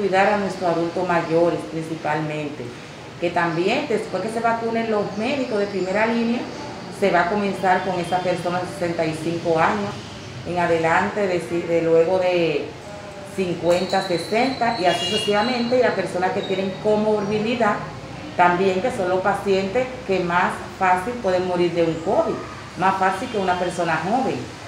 Cuidar a nuestros adultos mayores principalmente, que también después que se vacunen los médicos de primera línea, se va a comenzar con esa persona de 65 años en adelante, de, luego de 50, 60 y así sucesivamente, y las personas que tienen comorbilidad también, que son los pacientes que más fácil pueden morir de un COVID, más fácil que una persona joven.